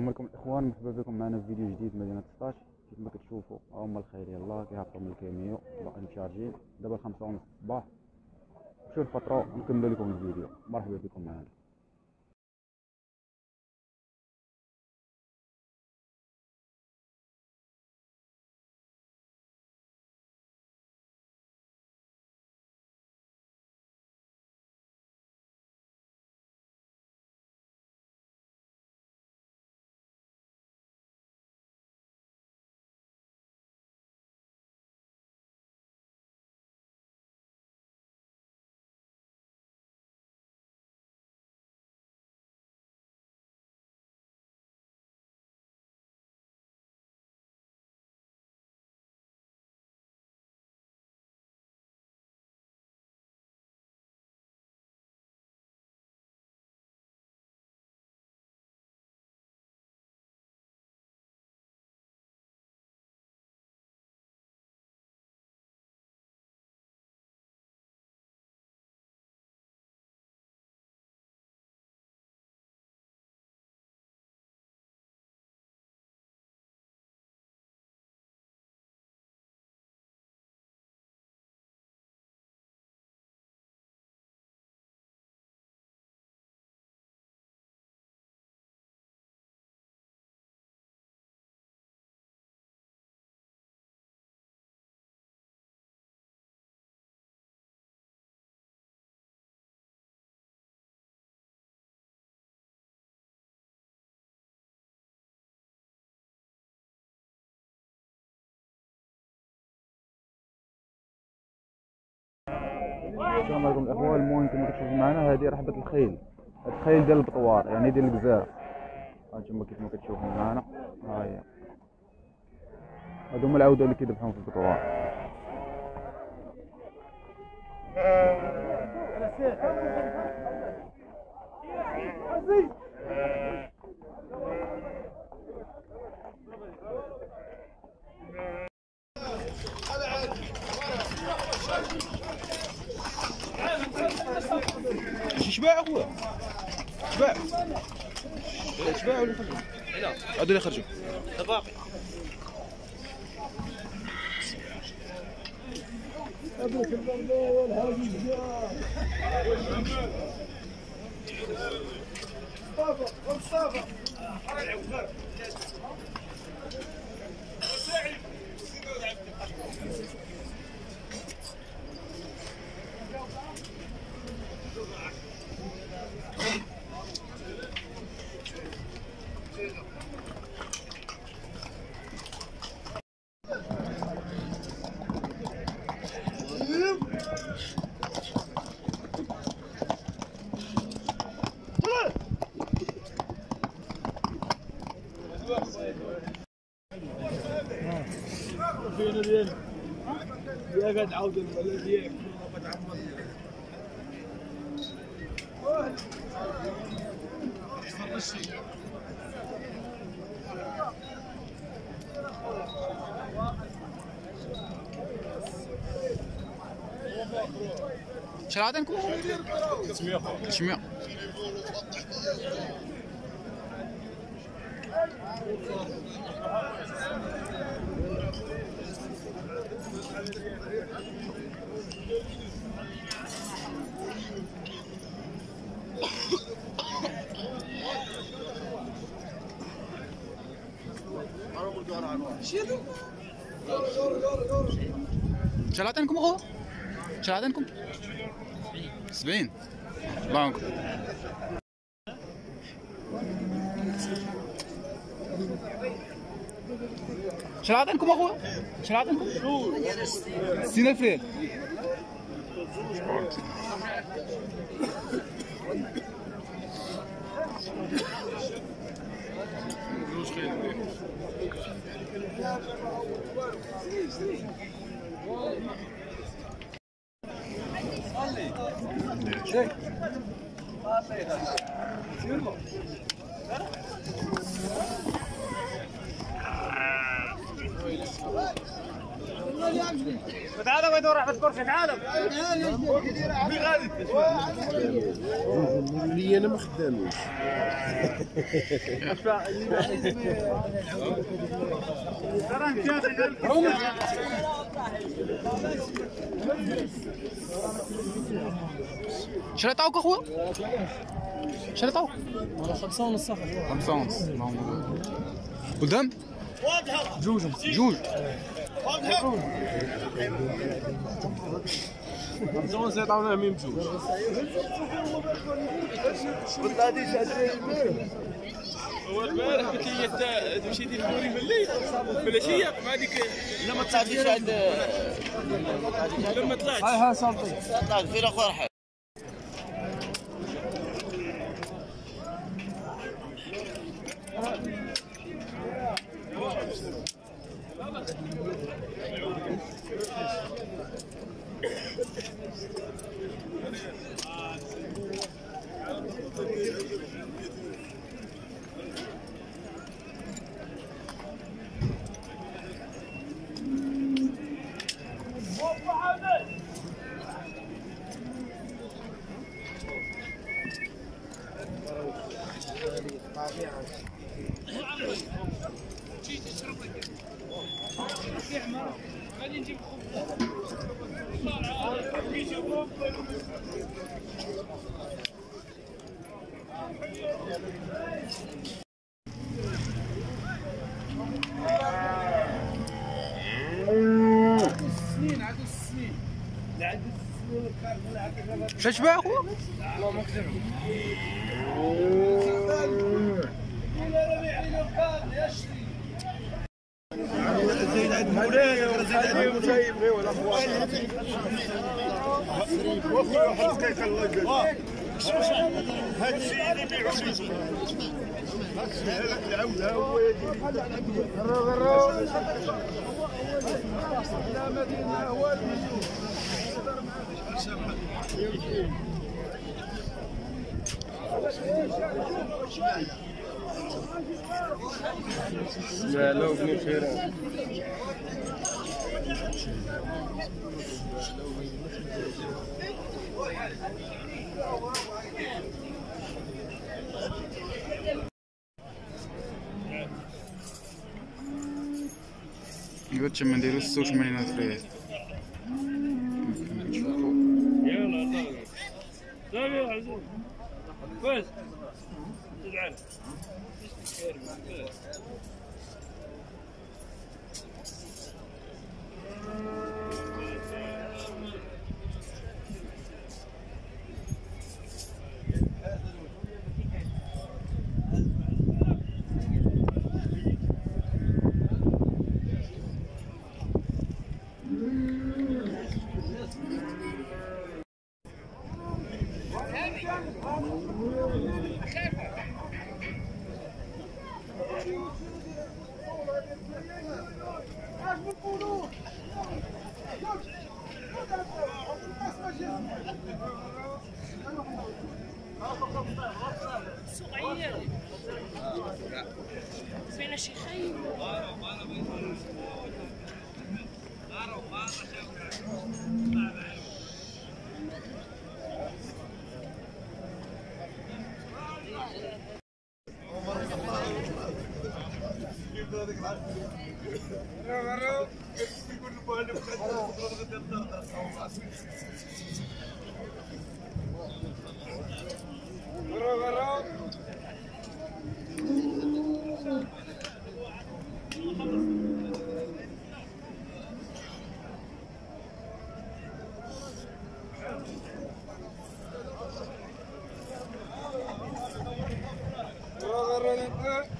السلام عليكم الإخوان مرحبا بكم معنا في فيديو جديد مدينة 16 كيف ما كتشوفوا هما الخير يلاه كيهبطوا من الكاميو باقي مشارجين دابا الخمسة ونص الصباح نمشيو نفطروا ونكملوا لكم الفيديو. مرحبا بكم معنا. السلام عليكم الاخوان المهم كما كتشوفوا معنا هذه رحبة الخيل الخيل ديال البطوار يعني ديال الجزائر هانتوما كيف ما كتشوفوا معنا ها هي هادو هما العوده اللي كيذبحوهم في البطوار شي شباع اخويا شباع شباع ولا خرجوا؟ هادو اللي خرجوا. باقي فينا ديال يا قاعد فين شنو نكون؟ شحال عطينكم أخو؟ شحال عطينكم 70 الله شحال عطينكم اخويا شحال عطينكم 60000 ريال Hey. تعال بغيت نروح بالكرسي تعال اللي أنا ما خداميش شري عطاوك اخويا شري عطاوك خمسة ونص خمسة ونص. قدام؟ جوج. جوج. خمسة ونص يعطونا ميم بجوج هو البارح قلت لي انت مشيتي تدوري في الليل في العشية مع ديك لا ما طلعتيش عند لما طلعت ها صافي طلعت فين اخويا رحل. شو شبه اخو؟ هو لا لا ابن خير قلت ما نديرو 86 الف ريال يلا يا عزوز بس تزعل بين شيخين يا عمر